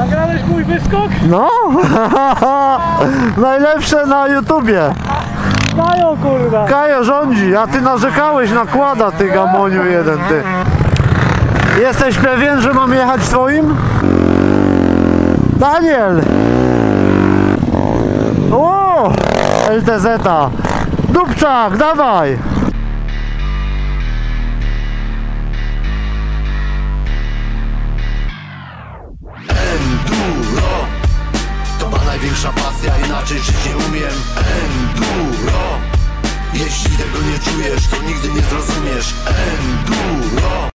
Nagrałeś mój wyskok? No, najlepsze na YouTubie. Mają kurwa. Kajo rządzi, a ty narzekałeś na kłada, ty gamoniu jeden, ty. Jesteś pewien, że mam jechać twoim? Daniel! O! LTZ. -a. Dubczak, dawaj! Inaczej żyć nie umiem Enduro Jeśli tego nie czujesz, to nigdy nie zrozumiesz Enduro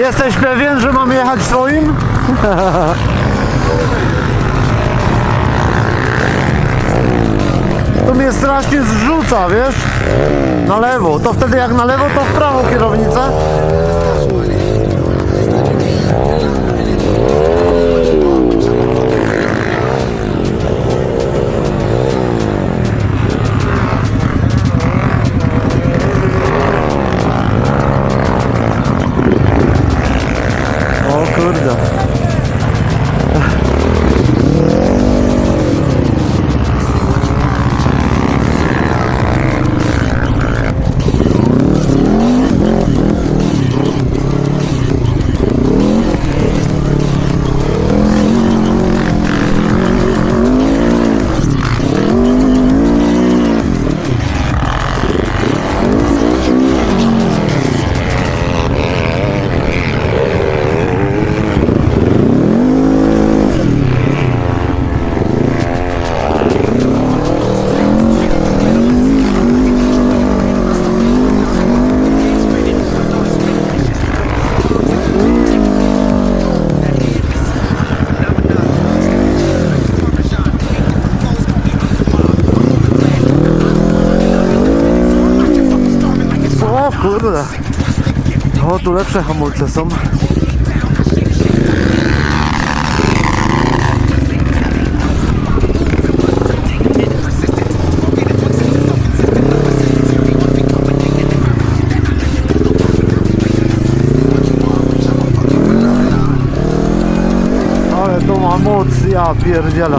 Jesteś pewien, że mam jechać twoim? strasznie zrzuca, wiesz? Na lewo. To wtedy jak na lewo, to w prawo kierownica. Tu lepsze hamulce są. Ale to ma moc, ja pierdzielę.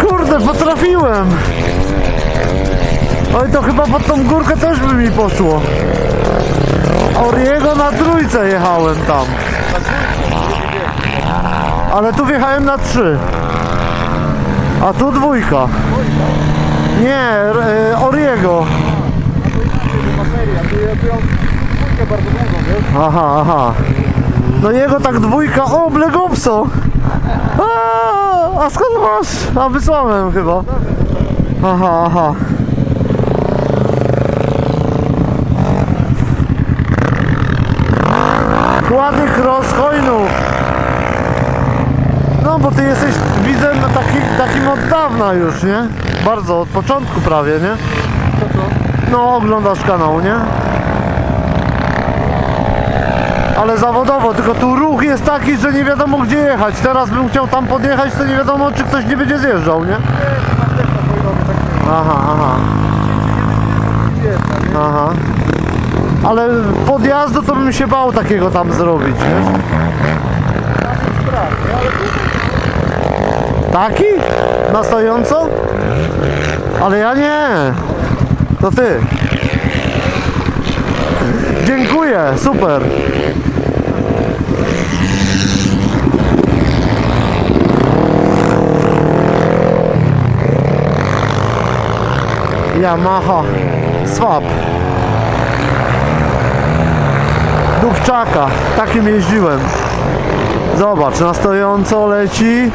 Kurde, potrafiłem! Oj, to chyba pod tą górkę też by mi poszło. Oriego na trójce jechałem tam. Ale tu wjechałem na trzy. A tu dwójka. Nie, e, Oriego. Aha, aha. No jego tak dwójka. O, Blegopso! A, a skąd masz? A wysłałem chyba. Aha, aha. Ładny cross hojnów. No bo ty jesteś widzę no, taki, takim od dawna już, nie? Bardzo, od początku prawie, nie? No oglądasz kanał, nie? Ale zawodowo, tylko tu ruch jest taki, że nie wiadomo gdzie jechać. Teraz bym chciał tam podjechać, to nie wiadomo czy ktoś nie będzie zjeżdżał, nie? Aha, aha, aha. Ale podjazdu to bym się bał takiego tam zrobić, wiesz? Taki? Na stojąco? Ale ja nie. To ty. Dziękuję, super. Yamaha Swap Dubczaka. Takim jeździłem. Zobacz, na stojąco leci.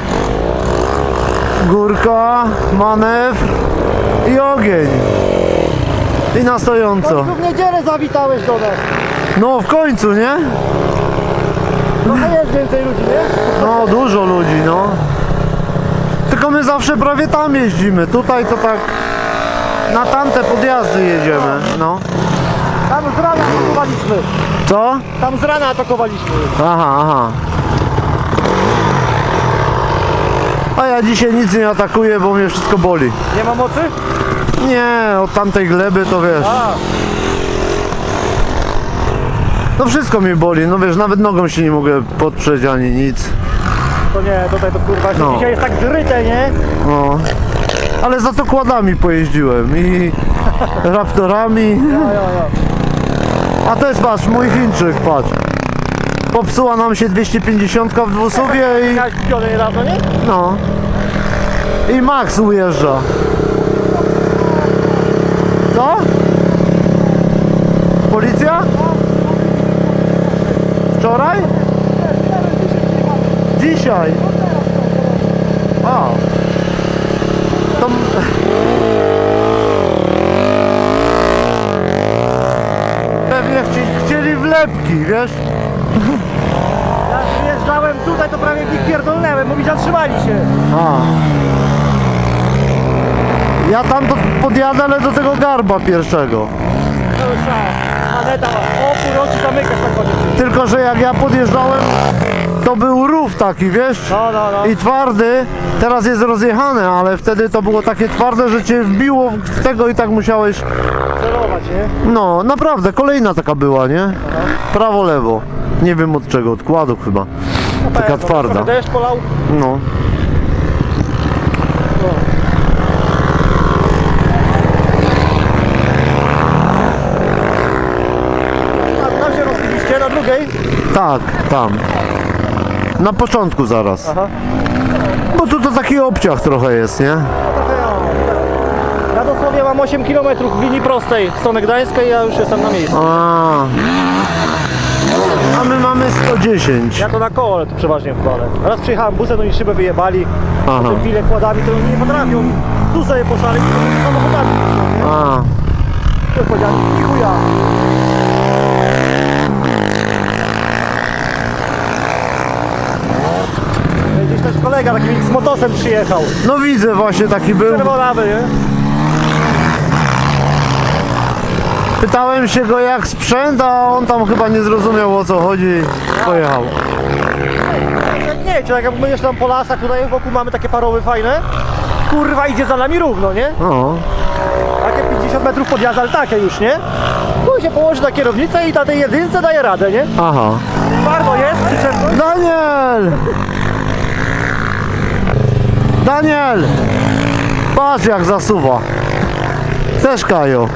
Górka, manewr i ogień. I na stojąco. W niedzielę zawitałeś do nas. No w końcu, nie? Trochę jest więcej ludzi, nie? No dużo ludzi, no. Tylko my zawsze prawie tam jeździmy. Tutaj to tak na tamte podjazdy jedziemy, no. Tam z rana atakowaliśmy. Co? Tam z rana atakowaliśmy. Aha, aha. A ja dzisiaj nic nie atakuję, bo mnie wszystko boli. Nie ma mocy? Nie, od tamtej gleby to wiesz. A, No wszystko mnie boli, no wiesz, nawet nogą się nie mogę podprzeć ani nic. to nie, tutaj to kurwa się No. dzisiaj jest tak zryte, nie? No. Ale za to kładami pojeździłem i raptorami. Jo, jo, jo. A to jest patrz, mój Chińczyk, patrz. Popsuła nam się 250 w dwusuwie i no no. I Max ujeżdża. Co? Policja? Wczoraj? Dzisiaj. A. wiesz? Ja przyjeżdżałem tutaj, to prawie w nich pierdolnęłem, mówi zatrzymali się. A. Ja tam to podjadę, ale do tego garba pierwszego. Cały czas. Maneta, opór oczy zamykasz tak. Tylko, że jak ja podjeżdżałem, to był rów taki, wiesz? No, no, no. I twardy, teraz jest rozjechane, ale wtedy to było takie twarde, że cię wbiło w tego i tak musiałeś. Cerować, nie? No, naprawdę, kolejna taka była, nie? Prawo, lewo. Nie wiem od czego, od kładów chyba. Taka Pewno. twarda. Trochę Deszcz polał. No. A tam się rozbiliście, na drugiej. Tak, tam. Na początku zaraz. Aha. Bo tu to taki obciach trochę jest, nie? Ja dosłownie mam 8 km w linii prostej w stronę Gdańskiej, ja już jestem na miejscu. A. A my mamy 110. Ja to na koło to przeważnie wkładę. Raz przyjechałem busem, no i szybę wyjebali. Aha. Potem bile kładami, to nie potrafią. Tu sobie poszaleć, to samochodami. A. To powiedziałem, chuja. Przyjechał. No widzę właśnie taki był. Czerwonawy, nie? Pytałem się go jak sprzęt, a on tam chyba nie zrozumiał o co chodzi pojechał. Nie, czy tak jak jeszcze tam po lasach tutaj wokół mamy takie parowy fajne. Kurwa idzie za nami równo, nie? No. Takie 50 metrów podjazd, ale takie już, nie? Tu się położy na kierownicę i na tej jedynce daje radę, nie? Aha. Twardo jest, przyczepność. Daniel! Daniel! Patrz jak zasuwa. Też Kajo.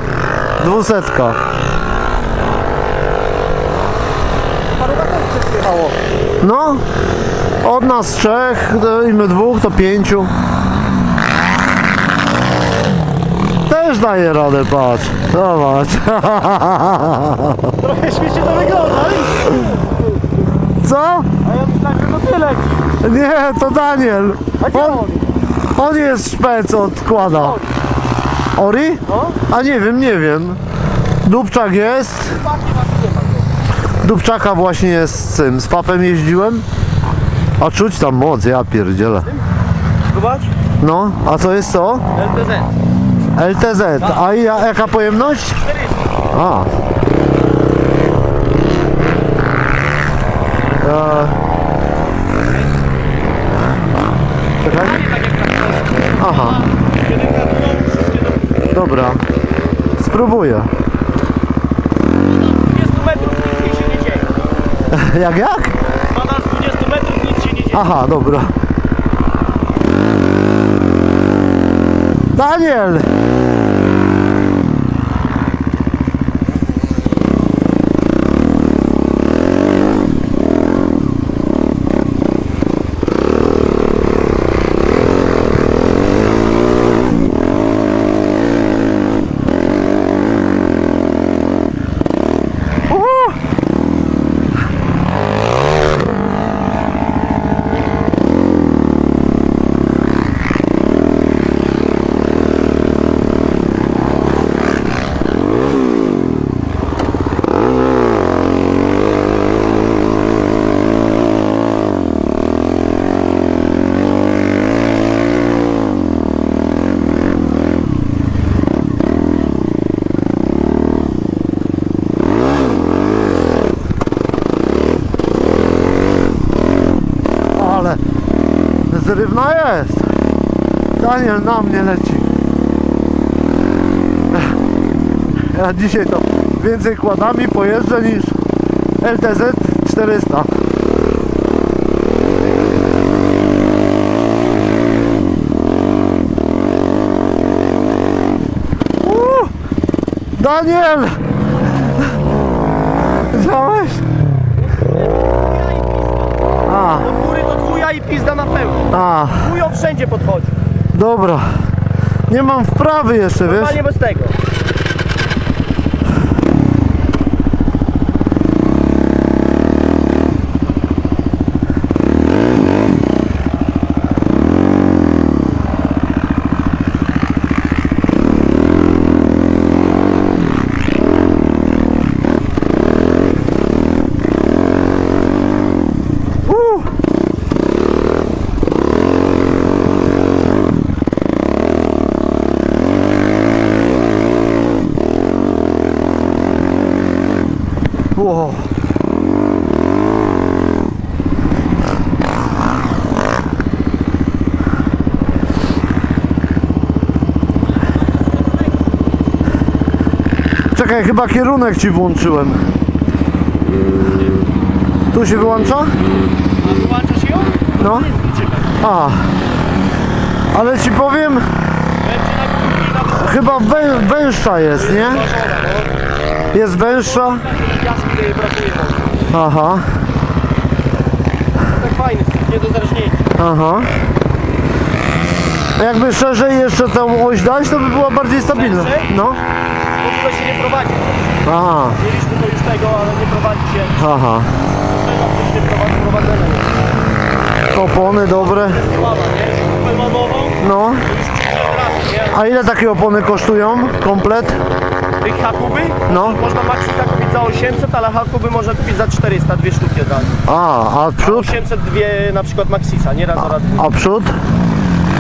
Dwusetka. No. Od nas trzech, i my dwóch, to pięciu. Też daje radę, patrz. Zobacz. Trochę śmiesznie to wygląda. Co? A ja myślałem, że to tyle. Nie, to Daniel. A gdzie On, on? jest szpec, odkłada. Ori? No? A nie wiem, nie wiem. Dubczak jest. Dubczaka właśnie z tym, z papem jeździłem. A czuć tam moc, ja pierdzielę. Zobacz. No, a co jest co? LTZ. LTZ. A ja, jaka pojemność? A. E... Czekaj. Aha. Dobra. Spróbuję. 20 metrów nic się nie dzieje. Jak jak? Spada z 20 metrów nic się nie dzieje. Aha, dobra. Daniel! Uhu! Sztywna jest. Daniel na mnie leci. Ja dzisiaj to więcej kładami pojeżdżę niż LTZ 400. Uuu, Daniel! Widziałeś? A, Do góry to dwuja i pizda na pełno. a, Dwujo wszędzie podchodzi. Dobra. Nie mam wprawy jeszcze, wiesz? Normalnie bez tego. Wow. Czekaj, chyba kierunek ci włączyłem. Tu się wyłącza? Wyłączasz ją? No. A. Ale ci powiem, chyba wę, węższa jest, nie? Jest węższa. Aha, Tak fajny, nie do aha. Jakby szerzej jeszcze tą oś dać, to by była bardziej stabilna. No. Bo tutaj się nie prowadzi. Aha, Mieliśmy to już tego, ale nie prowadzi się. aha. Tego też nie prowadzi prowadzenia. Opony dobre. Słaba, nie? Kupę No. A ile takie opony kosztują? Komplet? Tych hakuby? No. Można Maxika kupić za 800, ale hakuby można kupić za 400, dwie sztuki od razu. A, a przód? 800 dwie na przykład Maxisa, nie raz do raz. A przód?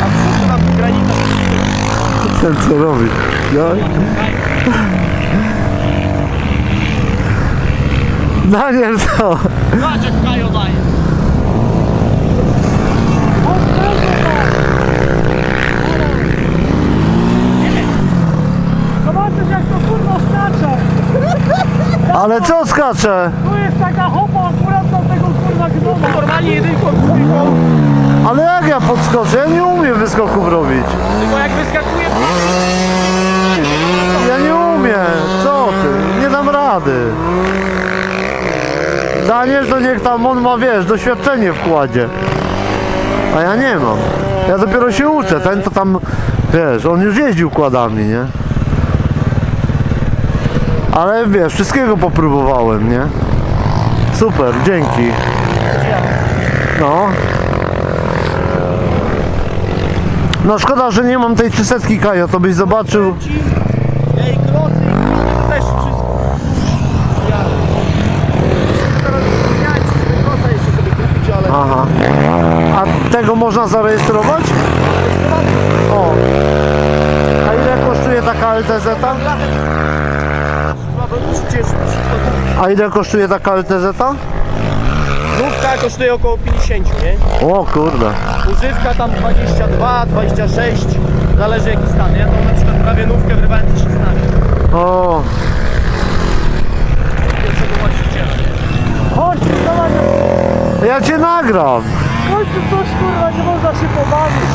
A przód tam granica Ten co robi? No. Daniel to. Patrz jak Kajo daje. Zobaczysz jak to kurwa skacze! Ale co skacze? Tu jest taka hopa akurat na tego kurwa gnoma! Normalnie jedynką, dwójką, Ale jak ja podskoczę? Ja nie umiem wyskoków robić. tylko jak wyskakuje, Ja nie umiem. Co ty? Nie dam rady. Daniel to niech tam on ma, wiesz, doświadczenie w kładzie. A ja nie mam. Ja dopiero się uczę. Ten to tam, wiesz, on już jeździł kładami, nie? Ale wiesz, wszystkiego popróbowałem, nie? Super, dzięki. No. No szkoda, że nie mam tej 300 Kajo, to byś zobaczył. krosy, i też wszystko. Aha. A tego można zarejestrować? O. A ile kosztuje taka LTZ? Przecież A ile kosztuje taka LTZ? Nówka kosztuje około 50, nie? O kurde. Używka tam 22, 26, zależy jaki stan. Ja tam na przykład prawie nówkę wyrywałem za 16. O. Pierwszego właściciela. Chodź, dawaj, Ja cię nagram. końcu coś kurwa nie można się pobawić!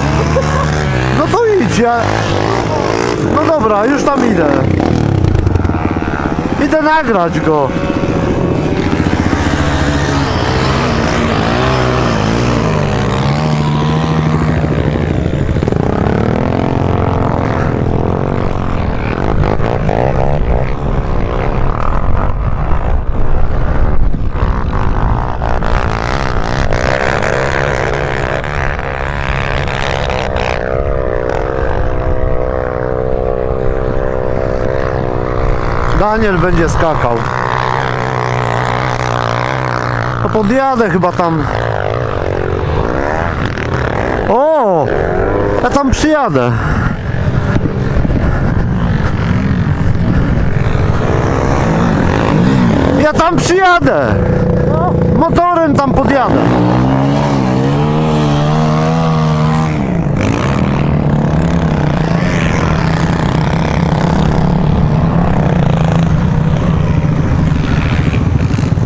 No to idź. Ja... No dobra, już tam idę. Idę nagrać go. Daniel będzie skakał. No podjadę chyba tam. O! Ja tam przyjadę. Ja tam przyjadę. Motorem tam podjadę.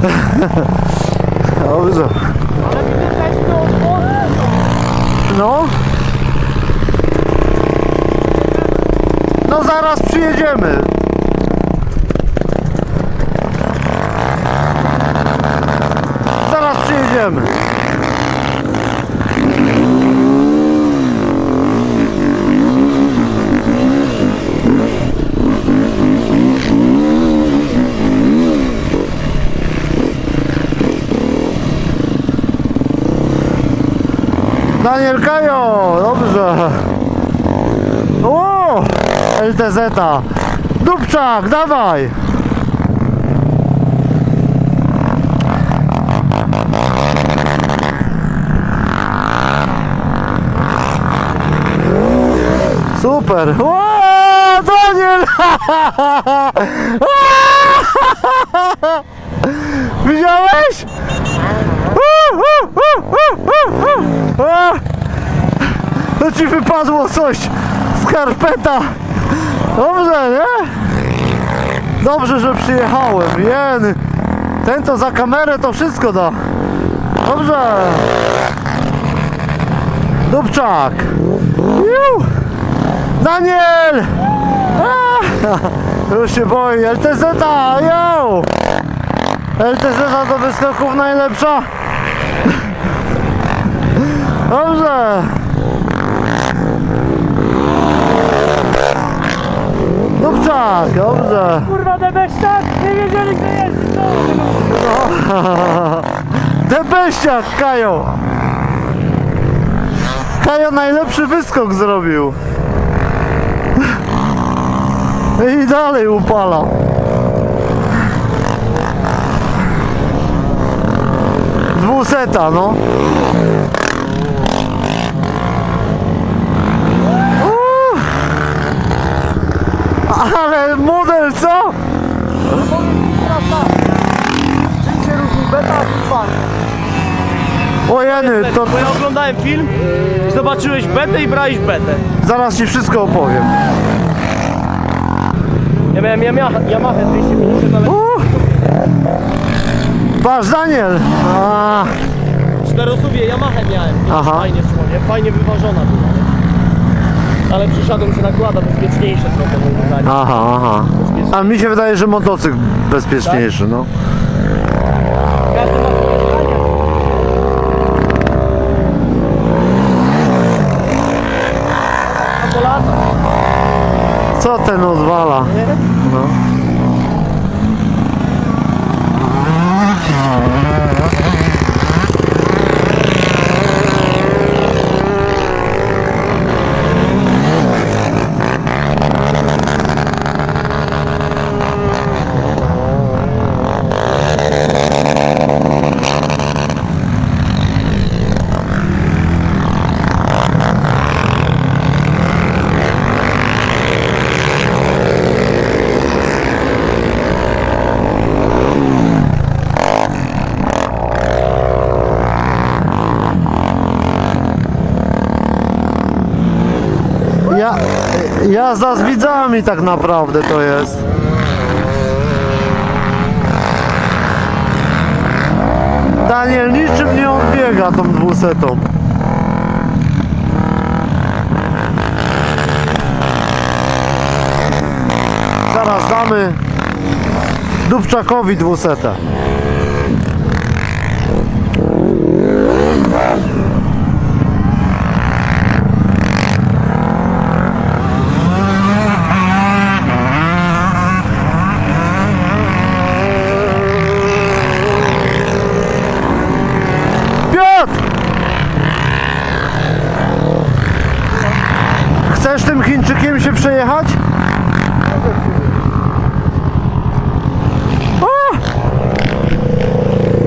Dobrze. Odwozy. No. No zaraz przyjedziemy. Zaraz przyjedziemy. Daniel Kajo, dobrze. O! LTZ. -a. Dubczak, dawaj! Super! O! Daniel! Widziałeś? A! To ci wypadło coś z karpeta. Dobrze, nie? Dobrze, że przyjechałem. Jeny. Ten to za kamerę to wszystko da. Dobrze. Dubczak. Ju. Daniel! A! Już się boi. LTZ, jo! LTZ do wyskoków najlepsza. Dobrze. Dubczak, dobrze. Kurwa debeściak, nie wiedzieli gdzie jeździć. No. Debeściak, Kajo. Kajo najlepszy wyskok zrobił. I dalej upala. Dwuseta, no. Uuu. Ale model co? Czym się różni beta a fan? O jeny, to Bo ja oglądałem film i zobaczyłeś betę i brałeś betę. zaraz ci wszystko opowiem. Ja miałem Yamaha, Yamaha 250, ale Uuu. Patrz, Daniel! A, czterosuwie Yamaha miałem. Aha. Fajnie szło, nie? Fajnie wyważona była. Ale przysiadłem się nakłada, bezpieczniejsze trochę moim zdaniem. aha, aha. A mi się wydaje, że motocykl bezpieczniejszy, no. Co ten odwala? nie? No. Ja, jazda z widzami tak naprawdę to jest. Daniel niczym nie odbiega tą dwusetą. Zaraz damy Dubczakowi dwusetę. Się przejechać? O!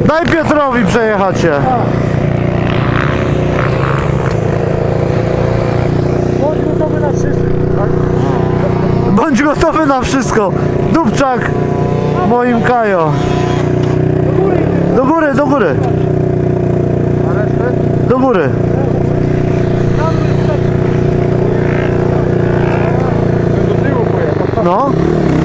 Daj Piotrowi przejechać się. Bądź gotowy na wszystko. Bądź gotowy na wszystko. Dubczak moim Kajo. Do góry, do góry. Do góry. No.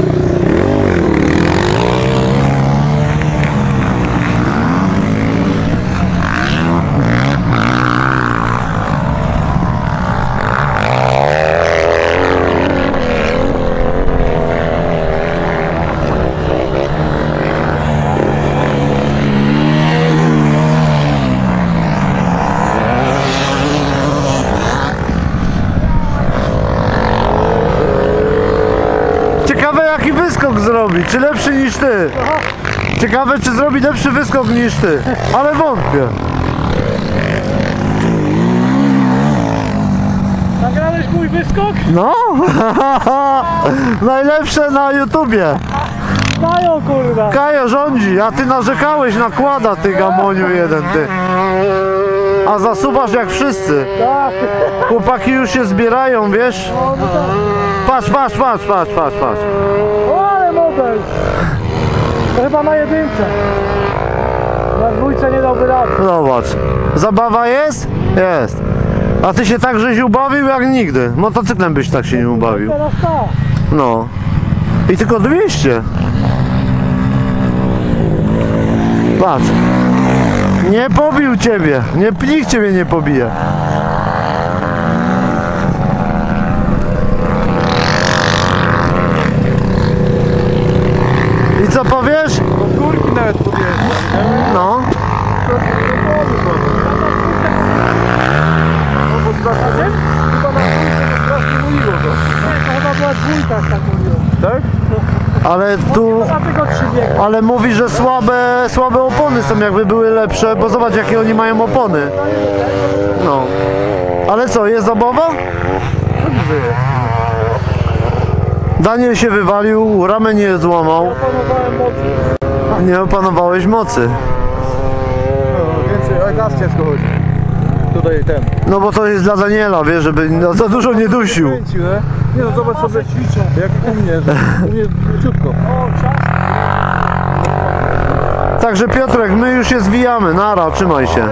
Zrobi, czy lepszy niż ty. Ciekawe, czy zrobi lepszy wyskok niż ty, ale wątpię. Nagrałeś mój wyskok? No, najlepsze na YouTubie. Dają kurwa. Kajo rządzi, a ty narzekałeś na kłada, ty gamoniu jeden, ty. A zasuwasz jak wszyscy. Tak. Chłopaki już się zbierają, wiesz? Patrz, patrz, patrz, patrz, patrz, patrz. To chyba na jedynce. Na dwójce nie dałby rady. Zobacz. Zabawa jest? Jest. A ty się tak żeś ubawił jak nigdy. Motocyklem byś tak się nie ubawił. Teraz tak. No. I tylko 200. Patrz. Nie pobił ciebie. Nie, nikt ciebie nie pobije. I co powiesz? Górki nawet podjeżdża. No. No bo strasznie, chyba na strasznie mówiło to. To chyba była dwójka, tak mówiłem. Tak? Ale tu... Ale mówi, że słabe, słabe opony są jakby były lepsze, bo zobacz jakie oni mają opony. No. Ale co, jest zabawa? Daniel się wywalił, ramę nie złamał, nie opanowałeś mocy. No, więcej, ale gaz ciężko chodzi. Tutaj ten. No bo to jest dla Daniela, wiesz, żeby no, za dużo nie dusił. Kręcił, nie? Nie no, zobacz sobie. Jak u mnie, że u mnie króciutko. O, czas. Także Piotrek, my już się zwijamy, nara, trzymaj się.